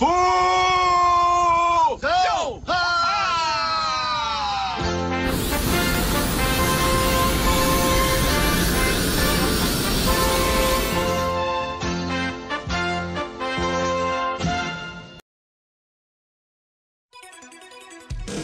Fusão!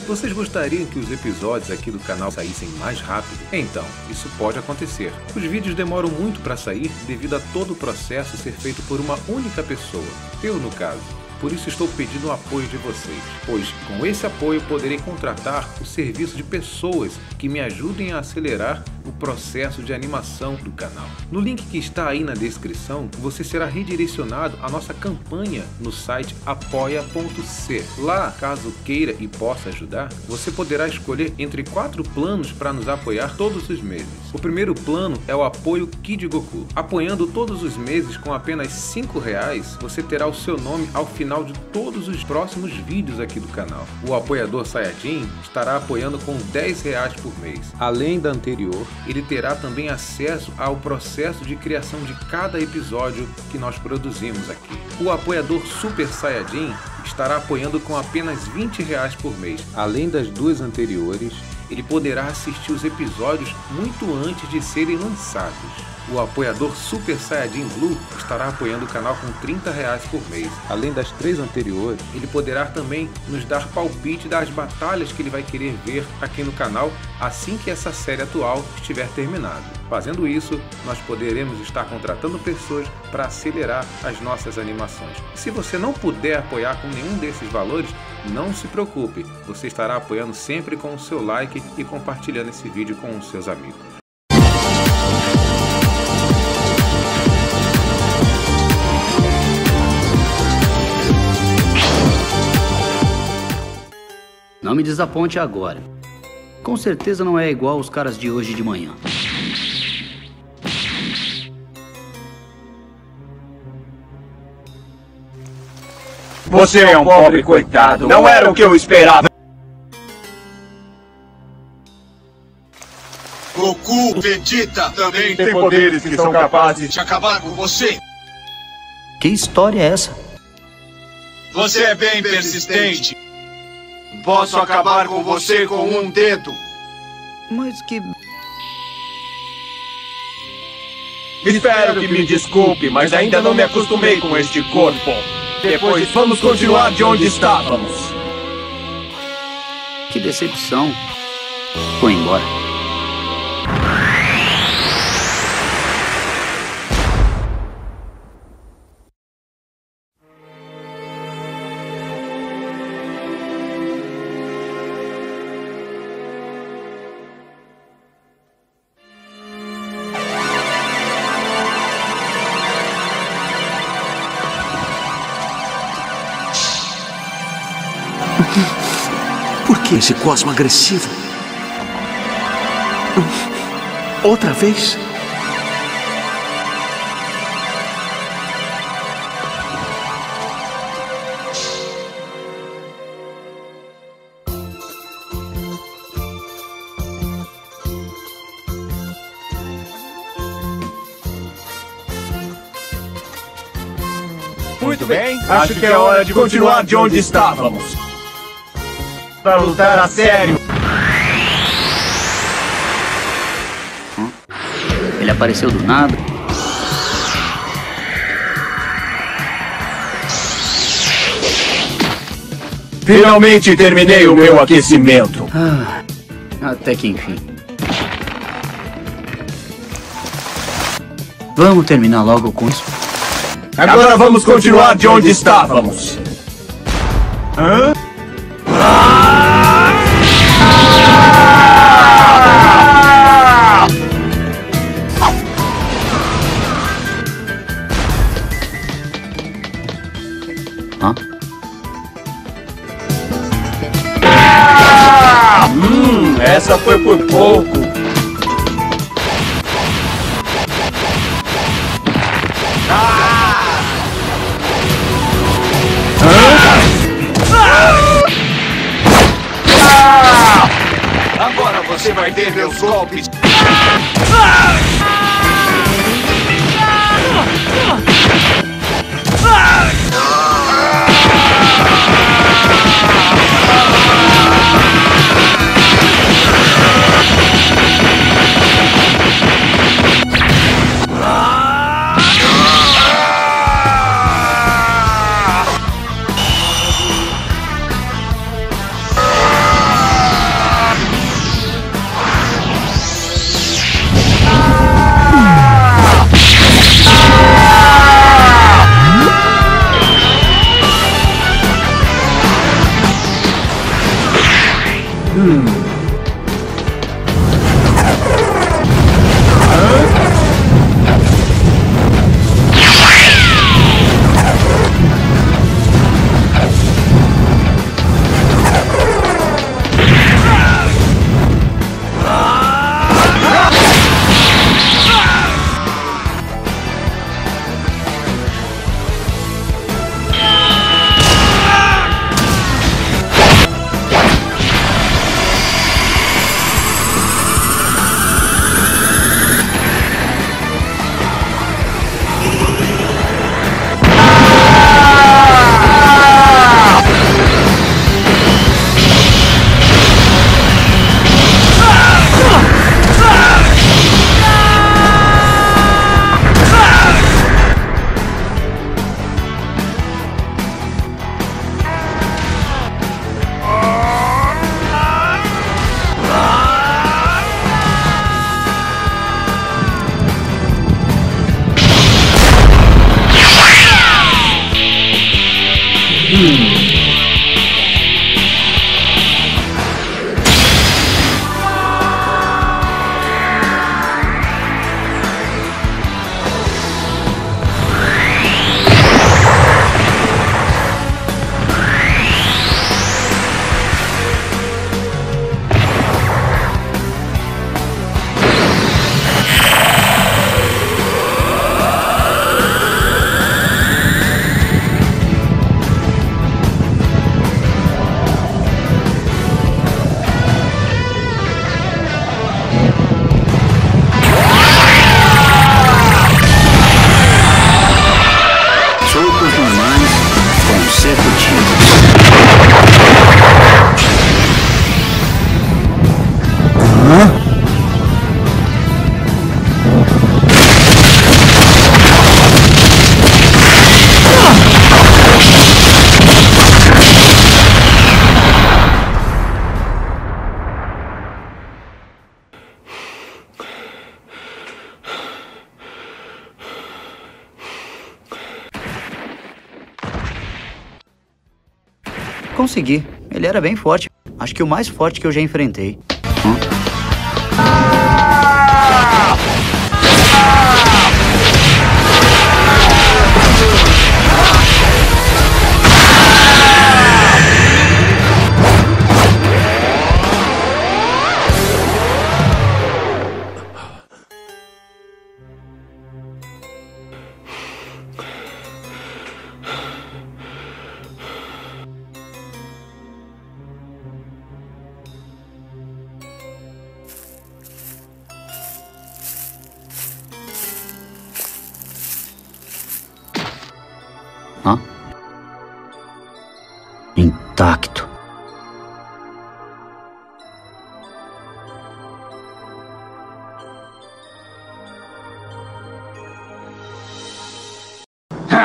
Vocês gostariam que os episódios aqui do canal saíssem mais rápido? Então, isso pode acontecer. Os vídeos demoram muito para sair devido a todo o processo ser feito por uma única pessoa, eu no caso. Por isso estou pedindo o apoio de vocês, pois com esse apoio poderei contratar o serviço de pessoas que me ajudem a acelerar o processo de animação do canal. No link que está aí na descrição, você será redirecionado à nossa campanha no site apoia.c. Lá, caso queira e possa ajudar, você poderá escolher entre quatro planos para nos apoiar todos os meses. O primeiro plano é o apoio Kid Goku. Apoiando todos os meses com apenas cinco reais, você terá o seu nome ao final de todos os próximos vídeos aqui do canal. O apoiador Sayajin estará apoiando com 10 reais por mês. Além da anterior, ele terá também acesso ao processo de criação de cada episódio que nós produzimos aqui. O apoiador Super Saiyajin estará apoiando com apenas 20 reais por mês. Além das duas anteriores, ele poderá assistir os episódios muito antes de serem lançados. O apoiador Super Saiyajin Blue estará apoiando o canal com 30 reais por mês. Além das três anteriores, ele poderá também nos dar palpite das batalhas que ele vai querer ver aqui no canal assim que essa série atual estiver terminada. Fazendo isso, nós poderemos estar contratando pessoas para acelerar as nossas animações. Se você não puder apoiar com nenhum desses valores, não se preocupe, você estará apoiando sempre com o seu like e compartilhando esse vídeo com os seus amigos. Não me desaponte agora. Com certeza não é igual os caras de hoje de manhã. Você é um pobre coitado. Não era o que eu esperava. Goku, Vegeta também Tem poderes que são capazes de acabar com você. Que história é essa? Você é bem persistente. Posso acabar com você com um dedo. Mas que. Espero que me desculpe, mas ainda não me acostumei com este corpo. Depois vamos continuar de onde estávamos. Que decepção. Foi embora. Por que esse cosmo agressivo? Outra vez? Muito bem, acho que é hora de continuar de onde estávamos. Para lutar a sério. Ele apareceu do nada. Finalmente terminei o meu aquecimento. Ah, até que enfim. Vamos terminar logo com isso. Agora vamos continuar de onde estávamos. Hã? Hã? Você vai ter meus golpes. Socos Consegui. Ele era bem forte. Acho que o mais forte que eu já enfrentei. Hã?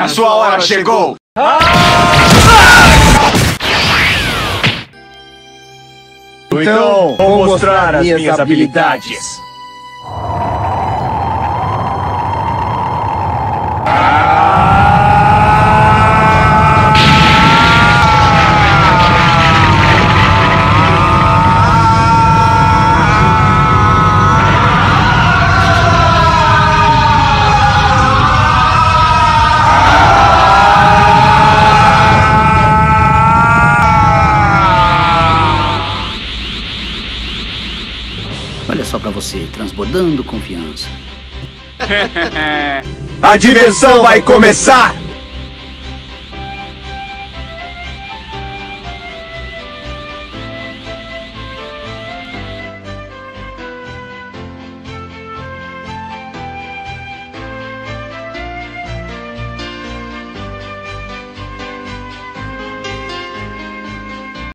A sua hora chegou! Então, vou mostrar as minhas habilidades. Olha você, transbordando confiança. A diversão vai começar!